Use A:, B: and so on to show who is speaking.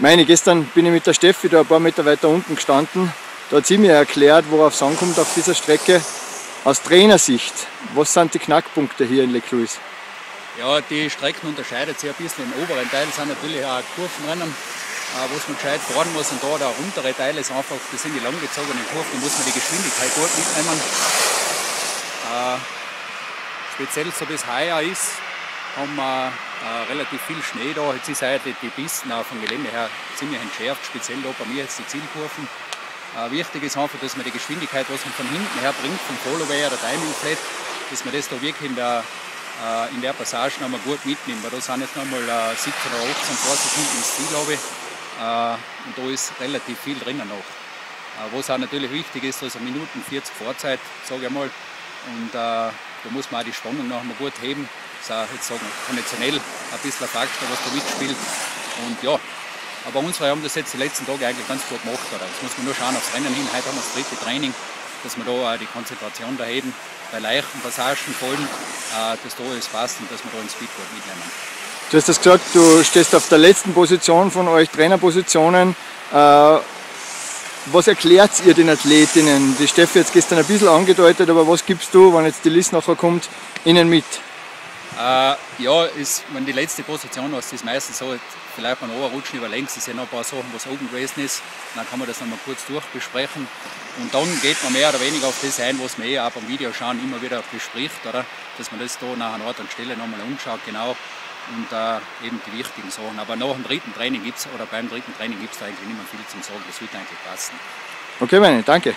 A: Meine, gestern bin ich mit der Steffi da ein paar Meter weiter unten gestanden. Da hat sie mir erklärt, worauf es ankommt auf dieser Strecke. Aus Trainersicht, was sind die Knackpunkte hier in Lecluis?
B: Ja, die Strecken unterscheidet sich ein bisschen. Im oberen Teil sind natürlich auch Kurvenrennen, äh, wo man gescheit fahren muss. Und da der untere Teil ist einfach, das sind die langgezogenen Kurven, da muss man die Geschwindigkeit gut mitnehmen. Äh, speziell so wie es heuer ist, haben wir äh, relativ viel Schnee da. Jetzt ist heute die Pisten auch vom Gelände her ziemlich entschärft, speziell da bei mir jetzt die Zielkurven. Äh, wichtig ist einfach, dass man die Geschwindigkeit, was man von hinten her bringt, vom Followay oder Timing Flat, dass man das da wirklich in der, äh, in der Passage nochmal gut mitnimmt. Weil da sind jetzt nochmal äh, 17 oder 18 paar Sekunden ins Ziel, glaube ich. Äh, und da ist relativ viel drinnen noch. Äh, was auch natürlich wichtig ist, also Minuten 40 Vorzeit, sage ich mal. Und äh, da muss man auch die Spannung noch einmal gut heben ist auch jetzt sagen, konventionell ein bisschen ein Faktor, was da mitspielt. Und ja, aber unsere haben das jetzt die letzten Tage eigentlich ganz gut gemacht. Oder? Jetzt muss man nur schauen aufs Rennen hin. Heute haben wir das dritte Training, dass wir da die Konzentration da heben, bei leichten Passagen allem, äh, dass da alles passt und dass wir da ins Speedboard mitnehmen.
A: Du hast das gesagt, du stehst auf der letzten Position von euch, Trainerpositionen. Äh, was erklärt ihr den Athletinnen? Die Steffi hat es gestern ein bisschen angedeutet, aber was gibst du, wenn jetzt die List nachher kommt, ihnen mit?
B: Äh, ja, ist, wenn die letzte Position was ist meistens so, vielleicht beim Oberrutschen über längs, ist ja noch ein paar Sachen, was oben gewesen ist. Dann kann man das nochmal kurz durchbesprechen. Und dann geht man mehr oder weniger auf das ein, was man eh auch beim Videoschauen immer wieder bespricht, oder? Dass man das da nach einer Ort und Stelle nochmal umschaut, genau. Und äh, eben die wichtigen Sachen. Aber nach dem dritten Training gibt's oder beim dritten Training gibt es eigentlich nicht mehr viel zum Sagen. Das wird eigentlich passen.
A: Okay, meine, danke.